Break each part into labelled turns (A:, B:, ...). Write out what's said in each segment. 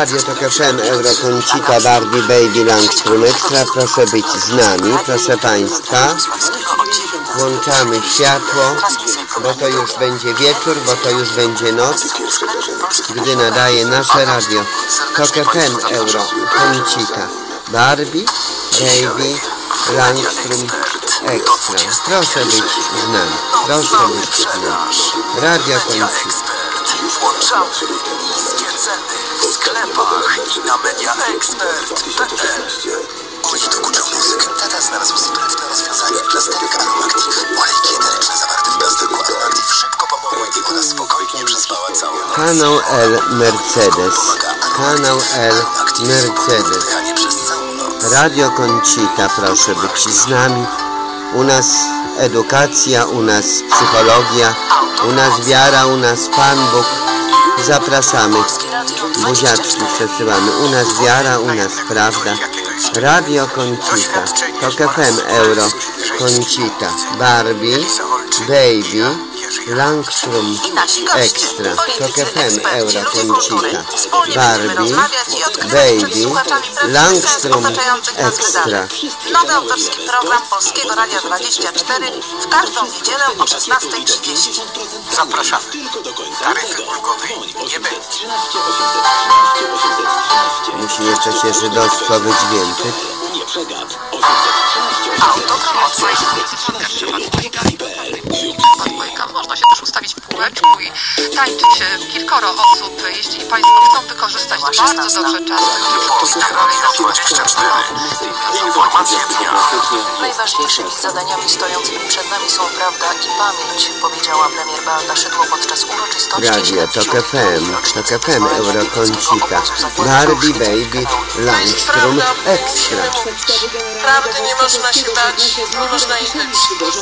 A: Radio Tok FM, Eurokoncita, Barbie, Baby, Langstrom Extra. Proszę być z nami, proszę Państwa. Włączamy światło, bo to już będzie wieczór, bo to już będzie noc, gdy nadaje nasze radio Tok FM, Eurokoncita, Barbie, Baby, Langstrom Extra. Proszę być z nami, proszę być z nami. Radio Koncita.
B: Już włączamy niskie ceny sklepach i na mediaexpert.pl. Tata znalazł sprawne rozwiązanie. Plasterek Aroactive. Olejki eteryczne zawarte w plasterku Aroactive szybko pomogły i ona spokojnie przespała całą noc.
A: Kanał L Mercedes. Kanał L Mercedes. Radio Koncita, proszę być z nami. U nas edukacja, u nas psychologia, u nas wiara, u nas Pan Bóg. Zapraszamy. Buziaczki przesyłamy. U nas wiara, u nas prawda. Radio Koncita. Tok FM Euro. Koncita. Barbie. Baby. Langstrom Extra. Tok FM Euro. Koncita. Barbie. Baby. Langstrom Extra.
C: Nowy autorski program Polskiego Radia 24 w każdą niedzielę o 16.30.
B: Zapraszamy. Taryfy ulgowej nie będzie.
A: Musi jeszcze się żydowsko wydźwięczyć.
C: Autopromocja.
D: Podwójka. Można się kółeczku i tańczyć e, kilkoro osób. Jeśli Państwo chcą wykorzystać bardzo dobrze czas,
B: Polskie Radio 24. Informacje dnia.
C: Najważniejszymi zadaniami stojącymi przed nami są prawda i pamięć, powiedziała premier Beata Szydło podczas uroczystości
A: Radio Tok
C: 70.
A: FM, Tok FM,
C: zagłady
A: Barbie. Baby, Langstrom Extra.
E: Prawdy nie można się bać, nie można jej wyprzeć.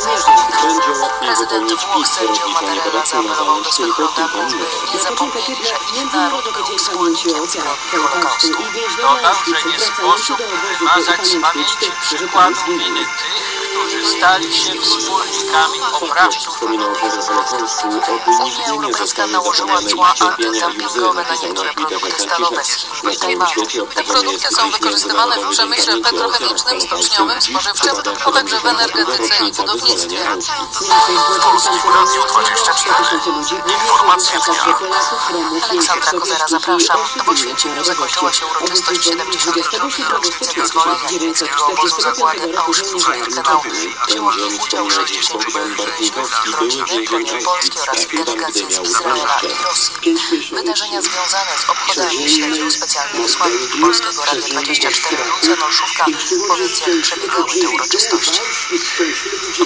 C: Prezydent Włoch Sergio Mattarella zaapelował do swych rodaków, by nie zapomnieli, że naród był wspólnikiem zbrodni Holokaustu.
F: Dodał, że nie sposób wymazać z pamięci przykładu winy tych, którzy stali się wspólnikami oprawców
C: Unia Europejska nałożyła cła antydumpingowe na niektóre produkty i Tajwanu.
D: te produkty są wykorzystywane w przemyśle petrochemicznym, stoczniowym, spożywczym, a także w energetyce i budownictwie.
B: W Polskim Radiu 24. Informacje dnia.
C: Aleksandra Kozera, zapraszam. W Oświęcimiu zakończyła się uroczystość 72. rocznicy wyzwolenia niemieckiego obozu zagłady Auschwitz-Birkenau. Wzięło w niej udział 62 rodzin protni Polski oraz delegacji z Izraela i Rosji. Wydarzenia związane z obchodami śledził specjalny wysłannik Polskiego Radia 24 Lucjan Olszówka. Powiedz, jak przebiegały te uroczystości.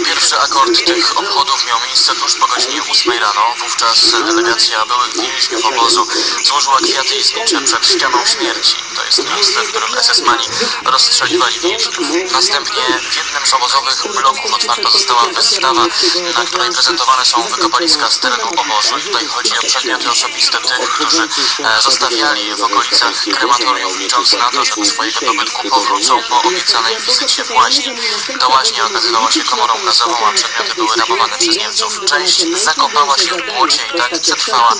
G: Pierwszy akord tych obchodów miał miejsce tuż po godzinie 8 rano. Wówczas delegacja byłych więźniów obozu złożyła kwiaty i znicze przed ścianą śmierci. To jest miejsce, w którym SS-mani rozstrzeliwali więźniów. Następnie w jednym z obozowych bloków otwarta została wystawa, na której prezentowane są wykopaliska z terenu obozu. I tutaj chodzi o przedmioty osobiste tych, którzy e, zostawiali w okolicach krematorium, licząc na to, że do swojego dobytku powrócą po obiecanej wizycie w łaźni. Ta łaźnia okazywała się komorą gazową, a przedmioty były rabowane przez Niemców. Część zakopała się w błocie i tak przetrwała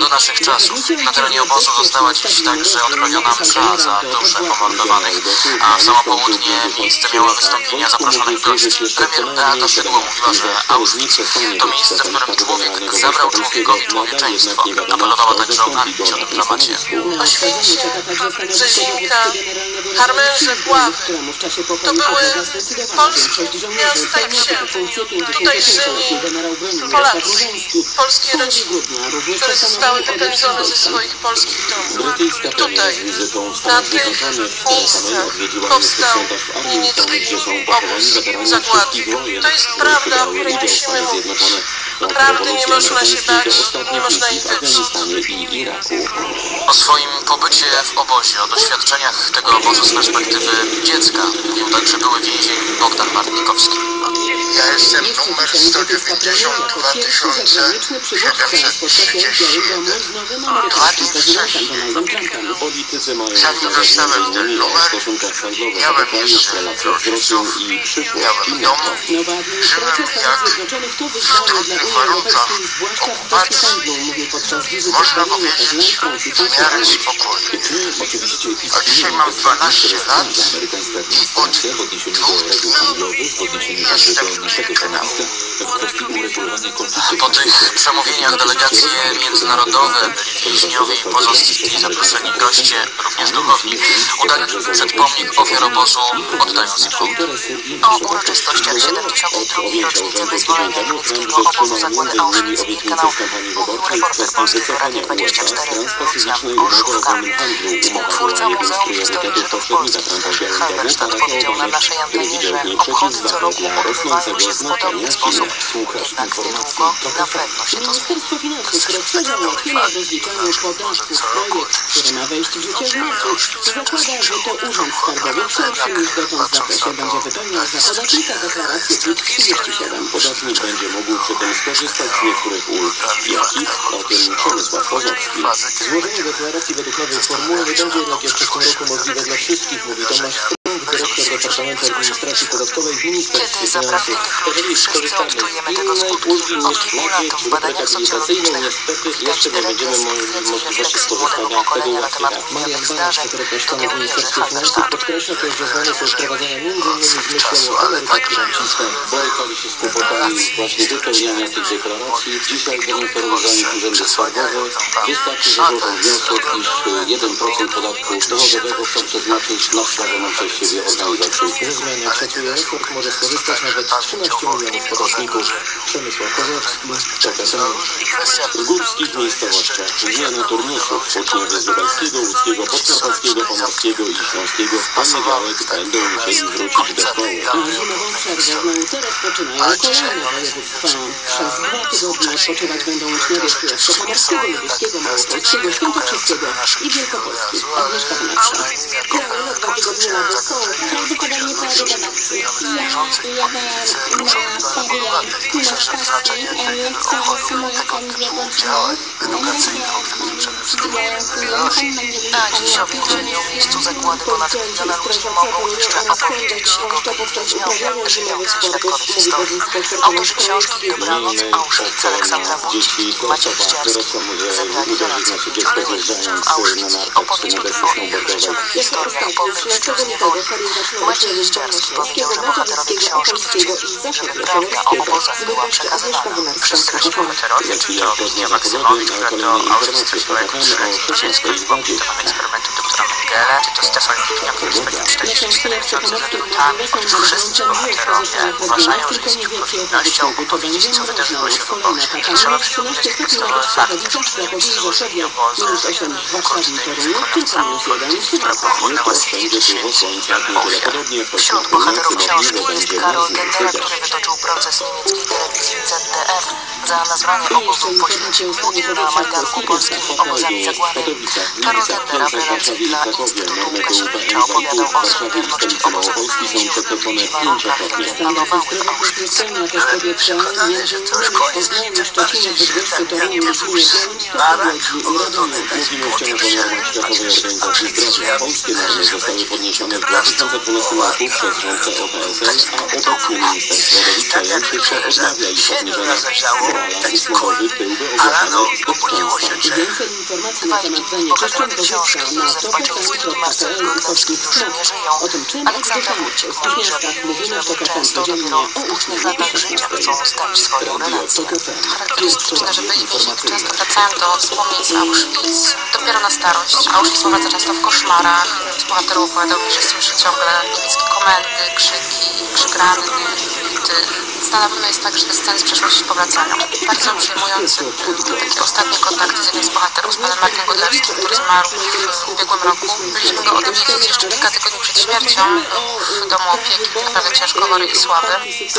G: do naszych czasów. Na terenie obozu została dziś także odprawiona msza za dusze pomordowanych, a w samo południe miejsce miało wystąpienia zaproszonych gości. Premier Beata Szydło mówiła, że Auschwitz to miejsce, w którym człowiek zabrał człowiekowi człowieczeństwo. Apelowała także o antydyplomacie.
E: Oświęcim, Brzezinka, Harmerze, Puławy. To były polskie miasta i wsie. Tutaj żyli Polacy, polskie rodziny, które zostały wypędzone ze swoich polskich domów. Tutaj, na tych miejscach powstał niemiecki obóz zagłady. To jest prawda, o której musimy mówić. Prawdy nie można się bać, nie można jej wyprzeć.
G: O swoim pobycie w obozie, o doświadczeniach tego obozu z perspektywy dziecka mówił także były więzień Bogdan Marnikowski.
H: Ja jestem numer 192 731. Dwa dni wcześniej, zanim dostałem ten numer, miałem jeszcze rodziców, dom, żyłem jak w trudnych warunkach okupacji, można powiedzieć w miarę spokojnie.
G: A dzisiaj mam 12 lat
H: odniesieniu do reguł handlowych, w.
G: Po tych przemówieniach delegacje międzynarodowe, więźniowie i pozostali zaproszeni goście, również duchowni, udali przed pomnik ofiar obozu oddając hołd.
C: Uroczystościach 72. rocznicy wyzwolenia niemieckiego obozu zagłady Auschwitz i kanał mówił reporter Polskiego Radia 24 Lucjan Olszówka. Współtwórca Muzeum Historii Żydów Polskich Halberstadt powiedział na naszej antenie, że obchody co roku odbywają się w podobny sposób. Jednak niedługo na pewno się to zmieni.
I: Ułatwienia w rozliczaniu podatków. Projekt, który ma wejść w życie w marcu, zakłada, że to Urząd Skarbowy w szerszym niż dotąd zakresie będzie wypełniał za podatnika deklarację PIT 37.
H: Podatnik będzie mógł przy tym skorzystać z niektórych ulg. Jakich? O tym Przemysław Kozowski.
J: Złożenie deklaracji według nowej formuły będzie jednak jeszcze w tym roku możliwe dla wszystkich, mówi Tomasz dyrektor Departamentu Administracji Podatkowej w Ministerstwie Finansów. Jeżeli skorzystamy z innej ulgi niż
C: badaniach
J: rehabilitacyjną, niestety jeszcze nie będziemy
C: regresję
J: mo-
C: wiedzy i
J: możliwości skorzystania z tego ułatwienia. Marian
C: zdarzeń.
J: sekretarz stanu w Ministerstwie Finansów, podkreśla też, że znane są wprowadzenia m.in. z myślą o emeryturze rencistę.
H: Borykali się z kłopotami właśnie wypełniania tych deklaracji. Dzisiaj będą to rozwiązani urzędy skarbowe. Wystarczy, że złożą wniosek, iż 1% podatku dochodowego chcą przeznaczyć na wskazaną przez siebie.
J: Ze zmian, jak szacuje resort, może skorzystać nawet 13 milionów podatników. Przemysław Kozłowski, PKSM.
H: W górskich miejscowościach zmiana turnusów uczniowie z Lubelskiego, Łódzkiego, Podkarpackiego, Pomorskiego i Śląskiego w poniedziałek będą musieli wrócić do szkoły.
I: A zimową przerwę w nauce rozpoczynają kolejne województwa. Przez dwa tygodnie odpoczywać będą uczniowie z Kujawsko-Pomorskiego, Lubuskiego, Małopolskiego, Świętokrzyskiego i Wielkopolski. Agnieszka Wynawska.
K: Plany dwa tygodnie lato są. Prawdopodobnie pojadę do babci. Ja jadę na samolotem dwie godziny.
C: Na dziś o więzieniu w miejscu zagłady ponad miliona ludzi mogą jeszcze opowiedzieć jego więźniowie żyjący świadkowie historii. Autorzy książki Dobranoc, Auschwitz, Aleksandra Wójcik i Maciej Ściarski zebrali relacje, które w Auschwitz i opowiedzieli o ich życiu i historiach po wyjściu z niewoli. Maciej Ściarski powiedział, że bohaterowie książki chcieli, żeby prawda o obozach była przekazywana.
L: Bohaterowie, czy to Winia Maksymowicz, to Auschwitz Wesołego czy Zwycięsko i Wątki do eksperymentu doktora Mengele, czy to Stefan Witnia, który spędził 44 miesiące z rekrutami, choć wszyscy bohaterowie uważają, że jest ich powinnością opowiedzieć, co wydarzyło się w obozie. Że trzeba podstawowe fakty, przyczyny psychologii obozu, z informacji, która pochłonęła
G: ofiar.
H: podobnie jak
C: Wśród bohaterów książki jest Karol Gendera, który wytoczył proces niemieckiej telewizji ZDF za nazwanie obozów poświęcił zbój na Majdanku Polskim obozami zagłady. Karol Gendera w relacji dla Instytutu Łukasiewicza opowiadał o solidarności warunkach, jakie panowały w Auschwitz.
I: Spełnia też powietrze, między innymi w Poznaniu, Szczecinie, Bydgoszczy, Toruniu, Lublinie, Białymstoku, Łodzi i Radomiu.
H: Mówimy wciąż o normach Światowej Organizacji Zdrowia. Polskie normy zostały podniesione w 2012 roku przez rząd OPSL, a obecnie minister środowiska Fischer odmawia ich obniżenia. Balans smogowych byłby ogłaszany zbyt.
I: Więcej informacji na temat zanieczyszczeń powietrza na tokfm.pl ukośnik smog. O tym czym w
C: Wójcik
I: polskich
C: mówi, że
I: miastach mówimy w TOK FM
C: często
I: codziennie o
C: w późnych
I: 8
C: latach
I: i
C: życia
I: 16.
C: chcą ustalić swoją relację.
L: Charakterystyczne, że byli więźniów często wracają do wspomnień z Auschwitz dopiero na starość. Auschwitz wprowadza często w koszmarach. Z bohaterów opowiadał mi, że słyszy ciągle niemieckie komendy, krzyki, Stanowione jest tak, że te sceny z przeszłości powracają. Bardzo przyjmujący taki ostatni kontakt z jednym z bohaterów, z panem Markiem Godlewskim, który zmarł w ubiegłym roku. Byliśmy go odwiedzić jeszcze kilka tygodni przed śmiercią w domu opieki, naprawdę ciężko chory i słaby.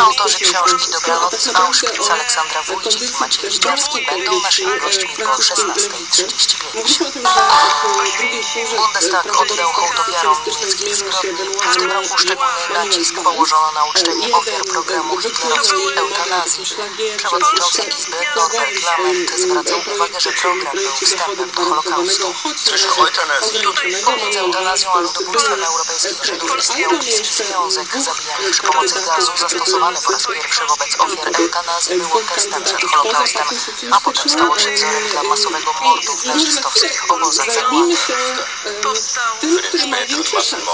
L: Autorzy książki Dobranoc, Auschwitz, Aleksandra Wójcik i Maciej Liściarski będą naszymi gośćmi po 16.35.
C: Bundestag oddał hołd ofiarom niemieckich zbrodni. W tym roku szczególny nacisk położono na uczczenie ofiar programu hitlerowskiej eutanazji. Przewodniczący Izby Norbert Lammert zwracał uwagę, że program był wstępem do Holokaustu. Pomiędzy eutanazją a ludobójstwem europejskich Żydów istniał bliski związek. Zabijanie przy pomocy gazu zastosowany po raz pierwszy wobec ofiar eutanazji było testem przed Holokaustem, a potem stało się wzorem dla masowego mordu w nazistowskich obozach zagłady.
I: Się
E: tym, który ma większe szanse.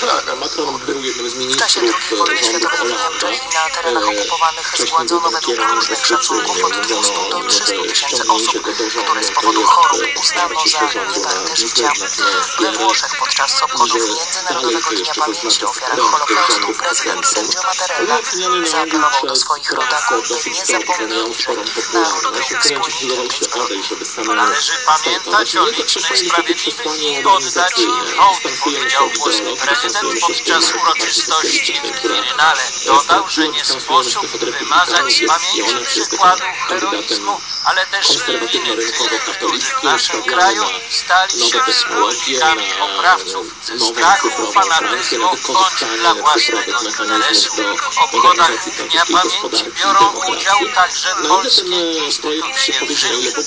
J: Tak, a Macron był jednym z ministrów
C: wojny
J: rządu Hollanda.
C: Na terenach okupowanych zgładzono według różnych szacunków od 200 do 300 tysięcy osób, które z powodu chorób uznano za niewarte życia. We Włoszech podczas obchodów Międzynarodowego Dnia Pamięci o Ofiarach Holokaustu prezydent Sergio Mattarella zaapelował do swoich rodaków, by nie zapomnieli, był wspólnikiem historii.
F: Należy pamiętać licznych sprawiedliwych i oddać im hołd, powiedział włoski prezydent podczas uroczystości w Quirinale. Dodał, że nie sposób wymazać z pamięci przykładów heroizmu, ale też niewinnych tych, którzy w naszym kraju stali się wspólnikami oprawców ze strachu, fanatyzmu bądź dla własnego interesu. W obchodach Dnia Pamięci biorą udział także polskie instytucje.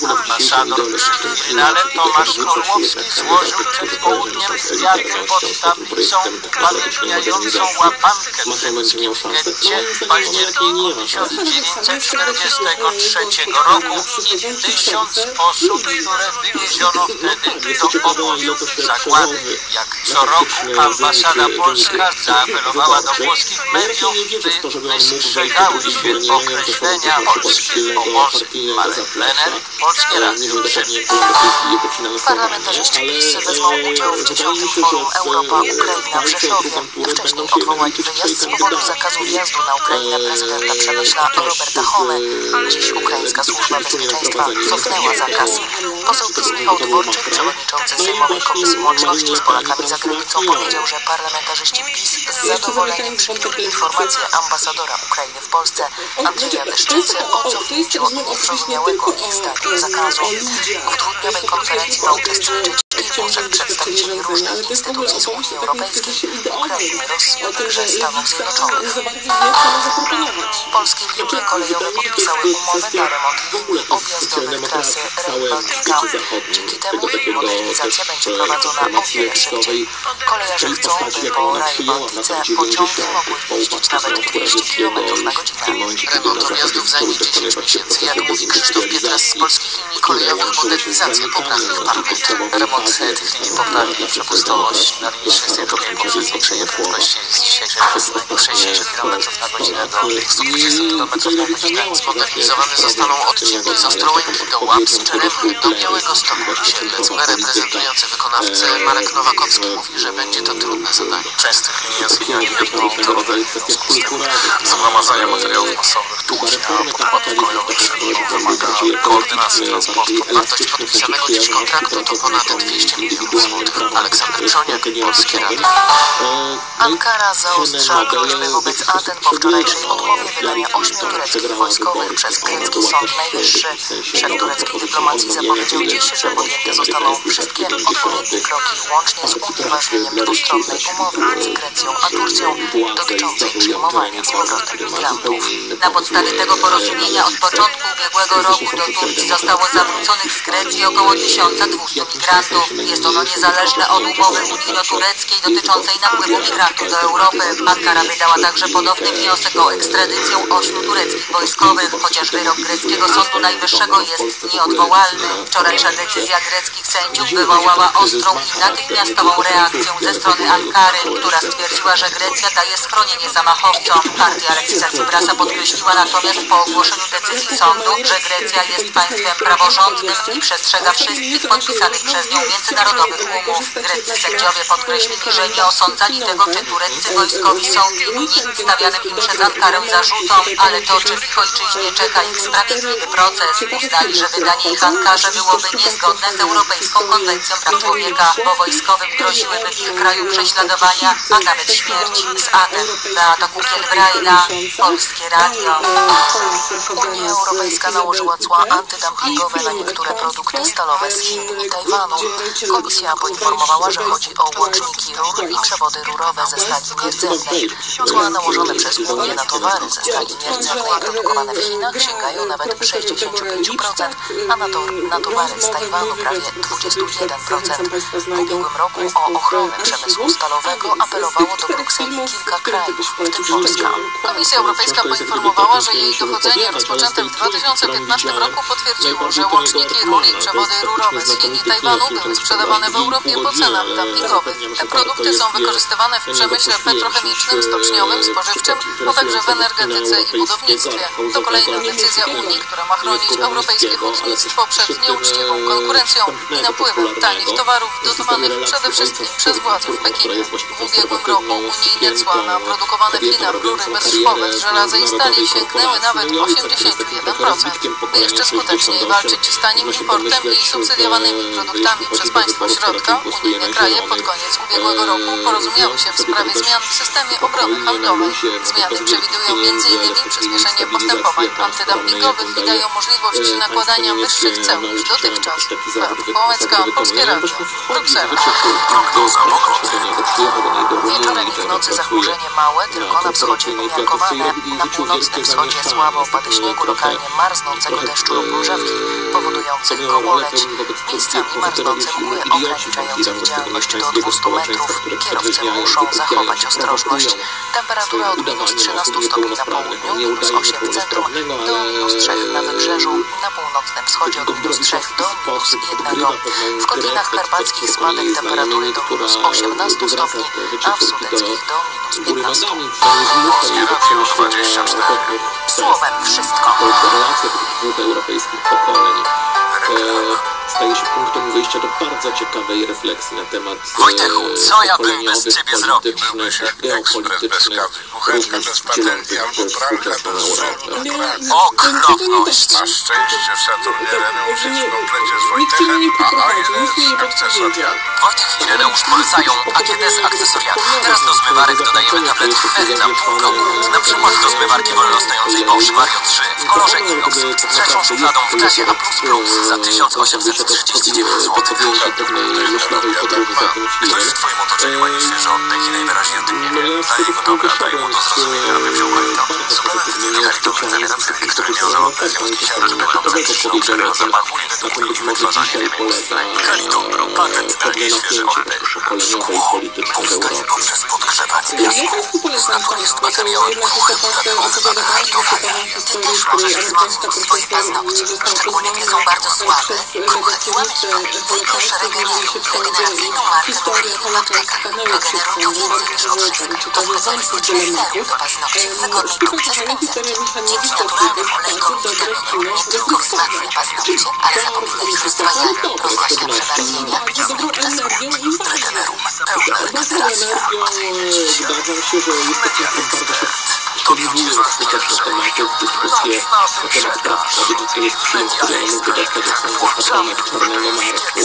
F: Ambasador przy Quirinale Tomasz Korłowski złożył przed południem kwiaty pod tablicą upamiętniającą łapankę przemysłu w getcie w październiku 1943 roku i tysiąc osób, które wywieziono wtedy do obozu zagłady. Jak co roku ambasada polska zaapelowała do włoskich mediów, by wystrzegały się określenia polskie obozy. Marek Lenner, Polskie Radio Szybko.
C: Parlamentarzyści PiS wezmą udział w 10. Forum Europa-Ukraina w Rzeszowie. Wcześniej odwołali wyjazd z powodu zakazu wjazdu na Ukrainę prezydenta Przemyśla Roberta Homy. Dziś ukraińska służba bezpieczeństwa cofnęła zakaz. Poseł PiS Michał Dworczyk, przewodniczący Sejmowej Komisji Łączności z Polakami za granicą powiedział, że parlamentarzyści PiS z zadowoleniem przyjęli informację ambasadora Ukrainy w Polsce Andrzeja Deszczycy o cofnięciu niezrozumiałego ich zdaniem zakazu. W dwudniowej konferencji 이번에그 룹. Uczestniczyć kilkuset przedstawicieli różnych instytucji z Unii Europejskiej, Ukrainy, Rosji, a także Stanów Zjednoczonych. Polskie linie kolejowe podpisały umowę na remont linii objazdowych trasy Rail Baltica. Dzięki temu modernizacja będzie prowadzona o wiele szybciej. Kolejarze chcą, by po Rail Baltice pociągi mogły jeździć nawet 200 km na godzinę.
G: Remont objazdów zajmie 10 miesięcy. Jak mówi Krzysztof Pietras z polskich linii kolejowych, modernizacja poprawi ich parametry. Remont tych linii poprawi przepustowość na linii 62 poprzez zwiększenie prędkości z dzisiejszej 60 km na godzinę do 120 km na godzinę. Zmodernizowane zostaną odcinki z Ostrołęki do Łaps, Czeremny do Białego Stoku. Siedlecka reprezentujący wykonawcę Marek Nowakowski mówi, że będzie to trudne zadanie.
H: Część z tych linii jest liniami jednotorowej, w związku z tym zgromadzanie materiałów masowych, tłucznia podkładów kolejowych wymaga koordynacji transportu.
G: Wartość podpisanego dziś kontraktu to ponad 200 Przoniak, Polskie Radio.
C: Ankara zaostrza groźby wobec Aten po wczorajszej odmowie wydania ośmiu tureckich wojskowych przez grecki Sąd Najwyższy. Szef tureckiej dyplomacji zapowiedział dziś, że podjęte zostaną wszystkie odpowiednie kroki, łącznie z unieważnieniem dwustronnej umowy między Grecją a Turcją dotyczącej przyjmowania z powrotem migrantów.
M: Na podstawie tego porozumienia od początku ubiegłego roku do Turcji zostało zawróconych z Grecji około 1200 migrantów. Jest ono niezależne od umowy unijno-tureckiej dotyczącej napływu migrantów do Europy. Ankara wydała także ponowny wniosek o ekstradycję ośmiu tureckich wojskowych, chociaż wyrok greckiego Sądu Najwyższego jest nieodwołalny. Wczorajsza decyzja greckich sędziów wywołała ostrą i natychmiastową reakcję ze strony Ankary, która stwierdziła, że Grecja daje schronienie zamachowcom. Partia Aleksisa Tsiprasa podkreśliła natomiast po ogłoszeniu decyzji sądu, że Grecja jest państwem praworządnym i przestrzega wszystkich podpisanych przez nią międzynarodowych umów. Greccy sędziowie podkreślili, że nie osądzali tego, czy tureccy wojskowi są winni stawianym im przez Ankarę zarzutom, ale to, czy w ich ojczyźnie czeka ich sprawiedliwy proces. Uznali, że wydanie ich Ankarze byłoby niezgodne z Europejską Konwencją Praw Człowieka, bo wojskowym groziłyby w ich kraju prześladowania, a nawet śmierć z Aten. Beata Kukiel-Brajla, Polskie Radio.
C: Unia Europejska nałożyła cła antydumpingowe na niektóre produkty stalowe z Chin i Tajwanu. Komisja poinformowała, że chodzi o łączniki rur i przewody rurowe ze stali nierdzewnej. Cła nałożone przez Unię na towary ze stali nierdzewnej produkowane w Chinach sięgają nawet 65%, a na, to, na towary z Tajwanu prawie 20%. 21%. W ubiegłym roku o ochronę przemysłu stalowego apelowało do Brukseli kilka krajów, w tym Polska. Komisja Europejska poinformowała, że jej dochodzenie rozpoczęte w 2015 roku potwierdziło, że łączniki rur i przewody rurowe z Chin i Tajwanu były sprzedawane w Europie po cenach dumpingowych. Te produkty są wykorzystywane w przemyśle petrochemicznym, stoczniowym, spożywczym, a także w energetyce i budownictwie. To kolejna decyzja Unii, która ma chronić europejskie hutnictwo przed nieuczciwą konkurencją i napływem tanich towarów dotowanych przede wszystkim przez władze w Pekinie. W ubiegłym roku unijne cła na produkowane w Chinach rury bezszwowe z żelaza i stali sięgnęły nawet 81%. By jeszcze skuteczniej walczyć z tanim importem i subsydiowanymi produktami przez państwo środka, unijne kraje pod koniec ubiegłego roku porozumiały się w sprawie zmian w systemie obrony handlowej. Zmiany przewidują m.in. przyspieszenie postępowań antydumpingowych i dają możliwość nakładania wyższych ceł niż dotychczas. Beata Polskie Radio, Bruksela.
G: Prognoza pogody.
C: Wieczorem i w nocy zachmurzenie małe, tylko na wschodzie umiarkowane. Na północnym wschodzie słabo opady śniegu, lokalnie marznącego deszczu lub mrzawki, powodujących gołoleć. Miejscami marznące mgły ograniczające widzialność do 200 metrów. Kierowcy muszą zachować ostrożność. Temperatura od minus 13 stopni na południu, minus 8 w centrum, do minus 3 na wybrzeżu. Na północnym wschodzie od minus 3 do minus 1. W Kotlinach Karpackich spadek temperatury do minus 18 stopni, a w Sudeckich do minus 15.
G: Polskie Radio 24.
C: Słowem wszystko.
F: Relacja tych dwóch europejskich pokoleń e, staje się punktem wyjścia do bardzo ciekawej refleksji na temat e,
G: Wojtechu, co ja bym bez ciebie zrobił?
F: Byłbyś jak
E: ekspres bez kawy,
F: kuchenka
E: bez.
G: Okropność!
E: Na szczęście w Saturnie Reneusz jest w komplecie z Wojtechem, a Agnes
N: z
E: akcesoriami.
G: Wojtek i Reneusz polecają Agnes akcesoriami. Teraz do zmywarek dodajemy tabletki Fenza pół roku. Na przykład do zmywarki wolnostojącej Bosch Mario 3 w kolorze inox z trzecią szufladą w klasie A++ za 1800 1909
F: odsłonił pewnej jasnowej podróży za tym filmem.
G: Ktoś w twoim otoczeniu ma nadzieję, że oddech i najwyraźniej o tym nie wie. Dla niego dobra, daj mu do zrozumienia, aby wziął pamiętam. Suplement z niewykaridą zawiera cechy, które wiążą związki średniowieczną przyczyną przerwy zapachu i wytwarzanie wytwarzania wiemięsnej. Kaliton, patent na nieświeży oddech. Szkło powstaje poprzez podgrzewanie piasku. Zlato jest materiałem kruchym, dlatego wypada kaliton.
C: Ty też możesz wymawić swoich paznokci, szczególnie gdy są bardzo słabe, kruche i łamiące. Wykosz Regeneru. Regeneracyjną markę wykupił w aptekach. Regeneruj to więcej niż odżysk. To specjalistyczne serum do paznokci w wygodnej kubce z pędzelkiem. Dzięki naturalnym olejkom i witaminiom nie tylko wzmacnia paznokcie, ale zapobiega ich rozstrojaniu, rozgłaśnia przebarwienia i.
G: Regenerum. Pełna regeneracja.
F: Wydaje się, że w tym bardzo się podróżują współczesne tematy, dyskusje. Na temat praw człowieka, to jest film, który ja mógł dostać od sądu patrona Czarnego Marszu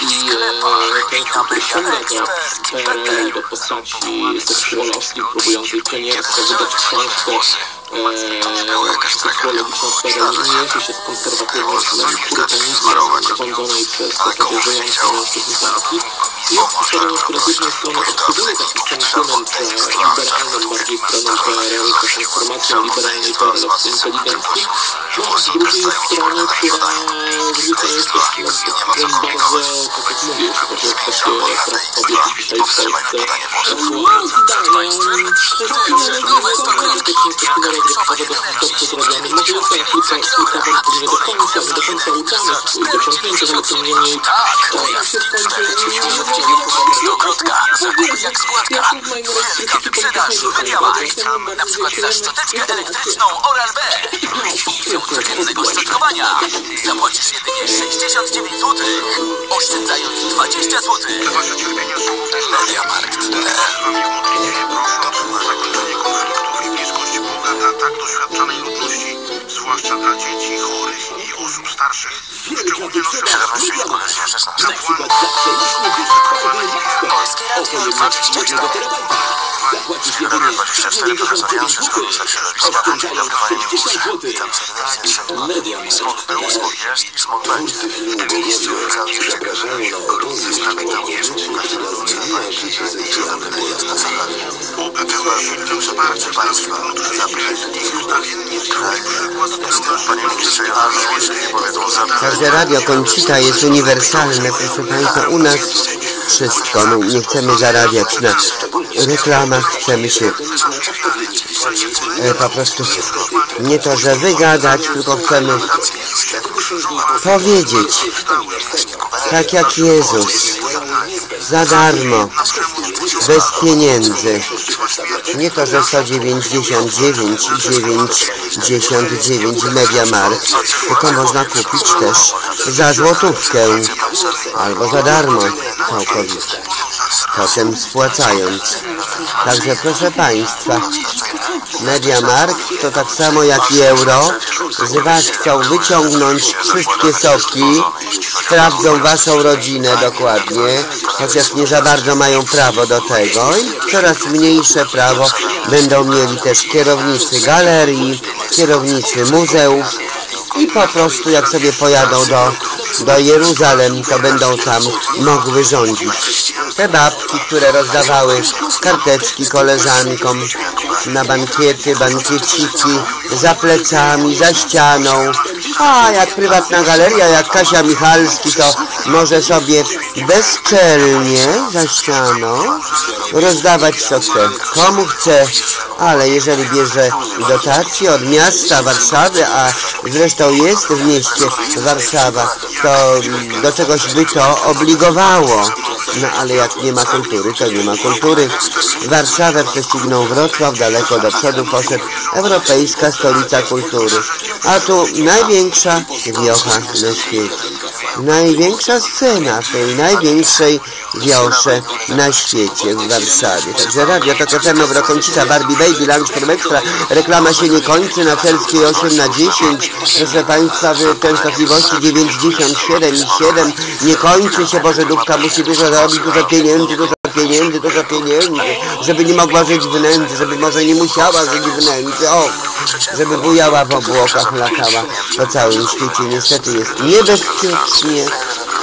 F: i e, ten film, który sięga do postaci seksuolowskiej, próbującej pioniersko wydać książkę seksuologiczną sferę mierzy się z konserwatywnością i purytanizmem rządzonej przez takie żyjące mężczyzn partii. Jest historią, która z jednej strony odbuduje taki sentyment za liberalną bardziej stroną PRL, za transformacją liberalnej PRL-owskiej inteligencji, no a z drugiej strony, która zwykle jest też no, bardzo, tak jak chodzi o kwestie praw kobiet dzisiaj w Polsce, dobrze tam kilka, kilka wątków nie.
G: Zapłacisz jedynie 69 zł. Oszczędzając 20 zł.
C: Polskie Radio 24.
F: Zapłacisz jedynie
G: 24 profesorialne szkoły środowiska będzie wydawanie
F: zł.
G: Witam serdecznie.
F: Media
G: Smog był, smog jest i smog będzie. W tym miejscu cały jeszcze
E: Zapraszamy na okazję
G: znamienitą
B: Proszę Państwa, Panie Ministrze, ale jeśli powiedzą za
A: Także radio Koncita jest uniwersalne, proszę Państwa, u nas wszystko. My nie chcemy zarabiać na reklamach, chcemy się e, po prostu nie to, że wygadać, tylko chcemy powiedzieć, tak jak Jezus, za darmo, bez pieniędzy. Nie to, że 199 i 99 Media Markt, tylko można kupić też za złotówkę albo za darmo całkowicie, potem spłacając. Także proszę Państwa, Media Markt to tak samo jak i euro. Z Was chcą wyciągnąć wszystkie soki, sprawdzą Waszą rodzinę dokładnie, chociaż nie za bardzo mają prawo do tego i coraz mniejsze prawo będą mieli też kierownicy galerii, kierownicy muzeów i po prostu jak sobie pojadą do, do Jeruzalem, to będą tam mogły rządzić. Te babki, które rozdawały karteczki koleżankom na bankiety, bankieciki, za plecami, za ścianą, a jak prywatna galeria, jak Kasia Michalski, to może sobie bezczelnie za ścianą rozdawać co chce, komu chce, ale jeżeli bierze dotacje od miasta Warszawy, a zresztą jest w mieście Warszawa, to do czegoś by to obligowało. No ale jak nie ma kultury, to nie ma kultury. Warszawę prześcignął Wrocław, daleko do przodu poszedł Europejska Stolica Kultury. A tu największa wiocha na świecie. Największa scena w tej największej wiosze na świecie w Warszawie. Także radio to FM Eurokącita, Barbie Baby, Lunch for Extra. Reklama się nie kończy na Celskiej 8 na 10. Proszę Państwa, w częstotliwości 97 i 7 nie kończy się, bo Żydówka musi dużo zarobić, dużo pieniędzy, dużo pieniędzy, dużo pieniędzy, żeby nie mogła żyć w nędzy, żeby może nie musiała żyć w nędzy, o, żeby bujała w obłokach, latała po całym świecie. Niestety jest niebezpiecznie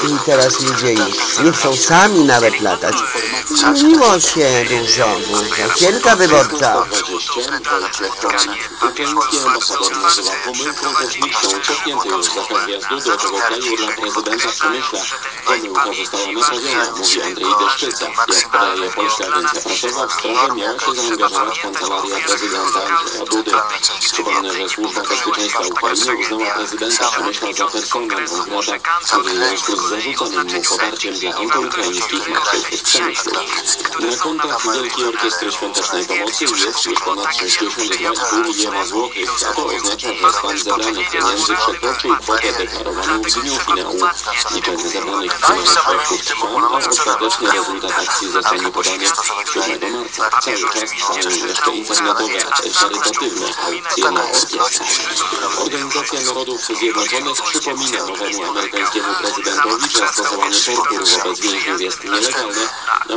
A: i teraz ludzie już nie chcą sami nawet latać. Zmieniło się dużo, dużo. Cienka wyborcza.
H: Ukraiński ambasador nazywa pomyłką kosmiczną cofnięty już zakaz wjazdu do tego kraju dla prezydenta. Pomyłka została naprawiona, mówi Andrzej Deszczyca. Jak podaje Polska Agencja Prasowa, w sprawę miała się zaangażować kancelaria prezydenta Andrzeja Dudy. Przypomnę, że Służba Bezpieczeństwa Ukrainy uznała prezydenta Przemyśla za personę Wągrada, który w związku z zarzuconym mu poparciem dla antyukraińskich marszów w Przemyślu. Na kontach Wielkiej Orkiestry Świątecznej Pomocy jest już ponad 62,5 miliona złotych, a to oznacza, że stan zebranych pieniędzy przekroczył kwotę deklarowaną w dniu finału. Liczenie zebranych sumie środków trwa, a ostateczny rezultat akcji zostanie podany 7 marca. Cały czas trwają jeszcze internetowe, charytatywne aukcje na orkiestrę. Organizacja Narodów Zjednoczonych przypomina nowemu amerykańskiemu prezydentowi, że stosowanie tortur wobec więźniów jest nielegalne,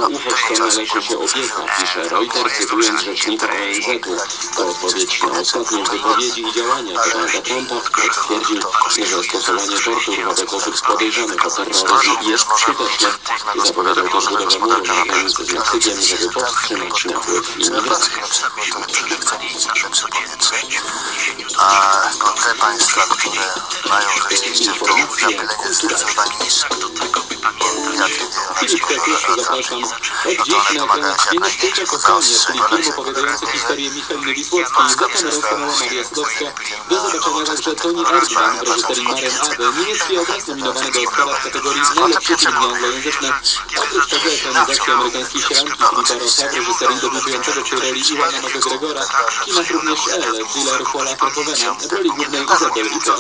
H: a uchodźcom należy się opieka, pisze Reuters, cytując rzecznika ONZ-u. To odpowiedź na ostatnie wypowiedzi i działania Donalda Trumpa, który stwierdził, że stosowanie tortur wobec osób podejrzanych o terroryzm jest skuteczne i zapowiadał też budowę muru na granicy z Meksykiem, żeby powstrzymać napływ imigracji.
B: A no te państwa, które mają rzeczywiście w domu zapylenie zdecydowanie niż jak
H: Filip Kwiatusz, zapraszam. Od dziś na kina sztuka kochania, czyli film opowiadający historię Michaliny Wisłockiej. Za kamerą stanęła Maria Sadowska. Do zobaczenia także Tony Erdman w reżyserii Maren Ade. Niemiecki obraz nominowany do Oscara w kategorii najlepszy film nieanglojęzyczny. Oprócz tego ekranizacja amerykańskiej sielanki Filipa Rocha w reżyserii debiutującego przy roli Iwana McGregora. W kinach również Elle, thriller Paula Verhovena w roli głównej Izabel Iter.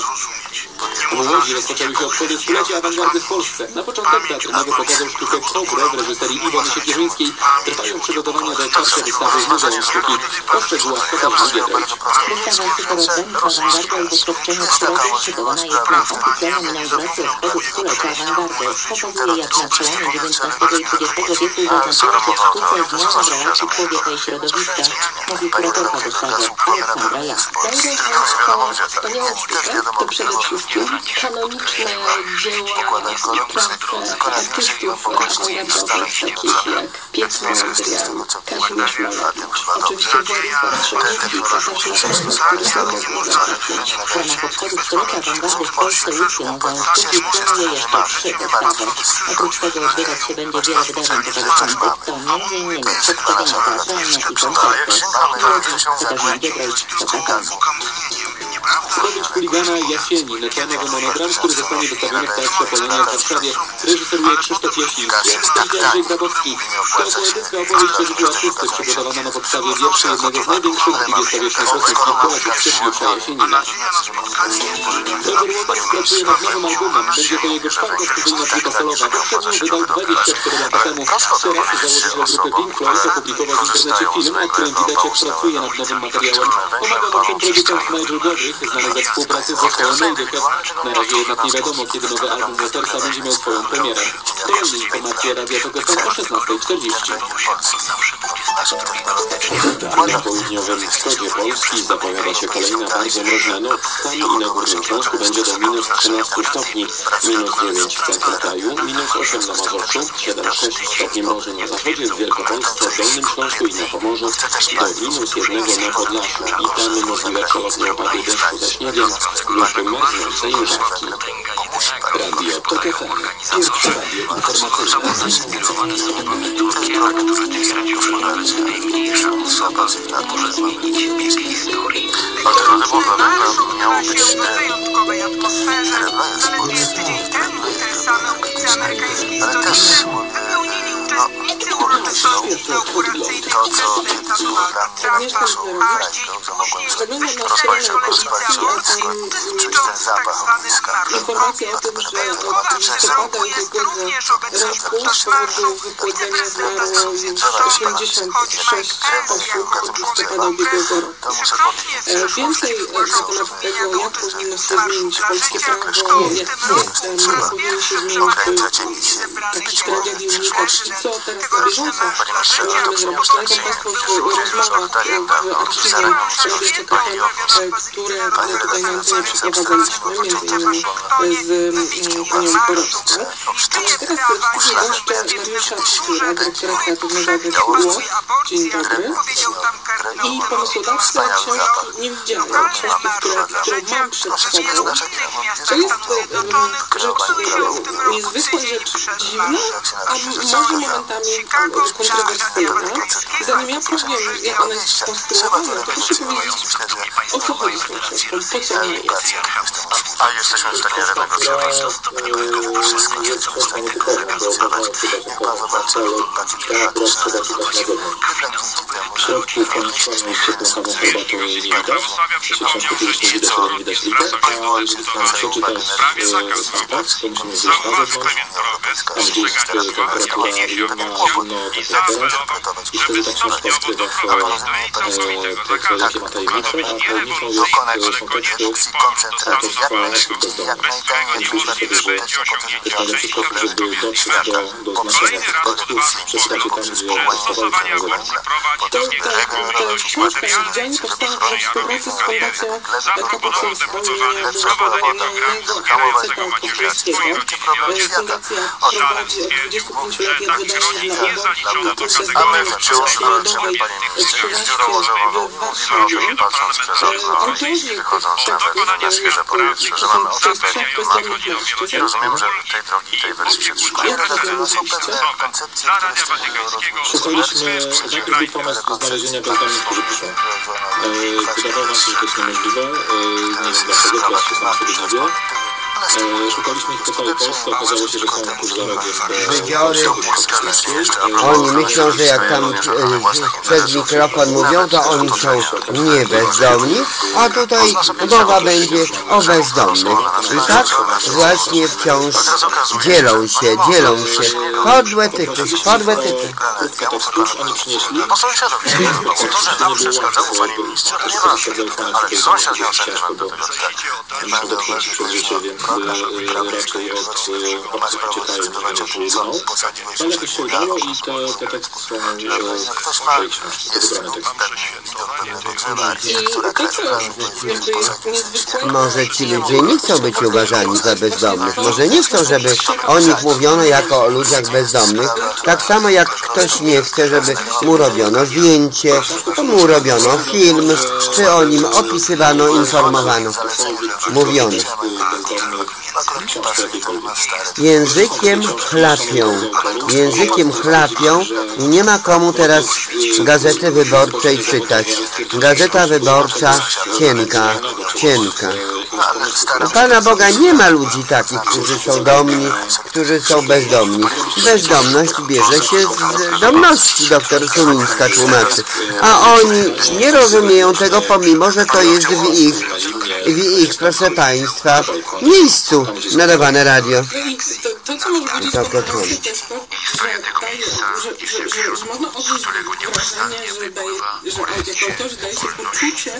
H: W Łodzi rozpoczęły się obchody stulecia awangardy w Polsce. Na początek teatr nowy pokazał sztukę Kobre w reżyserii Iwony Siekierzyńskiej. Trwają przygotowania do otwarcia wystawy w Muzeum Sztuki. Po szczegółach Katarzyna Giedroń.
O: Wystawa Superorganizm Awangarda i Doświadczenie Przyrody szykowana jest na oficjalną inaugurację obchodów stulecia awangardy. Pokazuje jak na przełomie XIX i XX wieku zaznaczyła się w sztuce zmiana w relacji człowieka i środowiska, mówi kuratorka wystawy Aleksandra Jan.
K: Zajrzyj Państwo wspaniałą sztukę, to przede wszystkim
E: kanoniczne dzieła i prace artystów awangardowych, takich jak Piec Mondrian, Kazimierz Malewicz, oczywiście Władysław Strzemiński, Katarzyna zaprosić.
O: W ramach obchodów stulecia awangardy w Polsce Łódzkie Muzeum Sztuki planuje jeszcze trzy wystawy. Oprócz tego odbywać się będzie wiele wydarzeń towarzyszących, to m.in. przedstawienia teatralne i koncerty. Katarzyna Giedroyć, zapraszam.
F: Zdobycz chuligana Jasieni, nowy monogram, który zostanie wystawiony w Teatrze Polonia w Warszawie. Reżyseruje Krzysztof Jasiński, reżyser Andrzej Grabowski. To poetycka opowieść o życiu artysty, przygotowana na podstawie wierszy jednego z największych dwudziestowiecznych rosyjskich poetów Sergiusza Jasienina. Roger Waters pracuje nad nowym albumem. Będzie to jego czwarta studyjna płyta solowa. Poprzednią wydał 24 lata temu. Teraz założyciel grupy Pink Floyd opublikował w internecie film, na którym widać jak pracuje nad nowym materiałem. Pomaga mu w tym producent Nigel Godrich, ze współpracy z zespołem Radiohead. Na razie jednak nie wiadomo, kiedy nowy album Watersa będzie miał swoją premierę. Kolejne informacje Radia Tok FM o 16.40.
P: Na południowym wschodzie Polski zapowiada się kolejna bardzo mroźna noc. Tam i na Górnym Śląsku będzie do minus 13 stopni, minus 9 w centrum kraju, minus 8 na Mazowszu, 7-6 stopni mrozy na zachodzie, w Wielkopolsce, Dolnym Śląsku i na Pomorzu, do minus 1 na Podlasiu. I tam możliwe przelotne opady deszczu ze śniegiem lub marznącej mrzawki. Radio TOK FM. Pierwsze radio informacyjne.
B: miało być wyjątkowej atmosferze. Zaledwie tydzień temu te same ulice amerykańskiej stolicy tak
E: Informacja o tym, że od listopada ubiegłego roku z powodu wypłodzenia zmarło już 86 osób od listopada ubiegłego roku. E, Więcej e, na temat tego, jak powinno się zmienić polskie prawo, jak e, powinno się zmienić e, tragedii unikać i co teraz na bieżąco możemy zrobić. Znajdą Państwo w rozmowach e, w archiwie Radio TKM, e, które tutaj na antenie przeprowadzaliśmy, między innymi z mm, panią Borowską. A teraz goszczę Mariusza Szczura, dyrektora kreatywnego agencji UOK. Dzień dobry. I pomysłodawcę książki Nie widziałem, książki, które, którą mam przed sobą. To jest rzecz e, niezwykła, rzecz dziwna, a może momentami kontrowersyjna. Zanim ja powiem, jak ona jest skonstruowana, to proszę powiedzieć, o co chodzi z po co ona jest.
Q: A jesteśmy w stanie renegocjować.
P: Środków konieczności przepłukawą herbatą nie widać. Jeśli książkę kiedyś nie widać, to nie widać liter. A jeżeli chcemy przeczytać e, kontakt, to musimy wyjść na zewnątrz. Tam gdzie jest e, temperatura tak jak teraz. I wtedy ta książka odkrywa swoje e, te jakie ma tajemnice, a tajemnicą jest, są teksty autorstwa osób bezdomnych. Myślę sobie, że to jest najlepszy sposób, żeby dotrzeć do, do znaczenia tych tekstów. Przeczytacie tam, gdzie powstawały te na zewnątrz.
E: To ta, ta książka Niewidziani powstała we współpracy z Fundacją Kapucyńską imienia Bronisława Wojennego Cepa Kukryskiego. Fundacja prowadzi od 25 lat jak wydanie dla uchodźców bezdomnych w Książki Narodowej w Krzyżaście w Warszawie. Autorzy tych tekstów to są to jest trzech bezdomnych mężczyzn.
Q: Rozumiem, że tej drogi, tej wersji się?
P: Szukaliśmy, najpierw był pomysł znalezienia bezdomnych, którzy piszą. Wydawało nam się, że to jest niemożliwe. E, Nie wiem dlaczego, teraz się sam sobie dziwię. E, Szukaliśmy ich po całej Polsce, okazało się, że.
A: Oni myślą, że jak tam przez mikrofon mówią, to oni są nie bezdomni, a tutaj mowa będzie o bezdomnych. I tak właśnie wciąż dzielą się, dzielą się. Podłe typy, podłe typy.
Q: Bo się nie to, że nam to nieważne. Ale sąsiad miał sentyment do tego, że
J: e, się udało i te, te teksty są
E: co? Jakby jest.
A: Może ci ludzie nie chcą być uważani za bezdomnych. Może nie chcą, żeby o nich mówiono jako o ludziach bezdomnych. Tak samo jak ktoś nie chce, żeby mu robiono zdjęcie, mu robiono film, czy o nim opisywano, informowano, mówiono. Językiem chlapią. Językiem chlapią i nie ma komu teraz Gazety Wyborczej czytać. Gazeta Wyborcza cienka, cienka. U Pana Boga nie ma ludzi takich, którzy są domni, którzy są bezdomni. Bezdomność bierze się z domności, doktor Sumińska tłumaczy. A oni nie rozumieją tego, pomimo, że to jest w ich, ich, proszę Państwa, miejscu nadawane radio.
E: No to, co może powiedzieć
A: To
E: o Polsce
A: kontroli.
E: też fakt, że, że, że, że, że można odnieść wrażenie, że, daje, że jako autorzy daje się poczucie,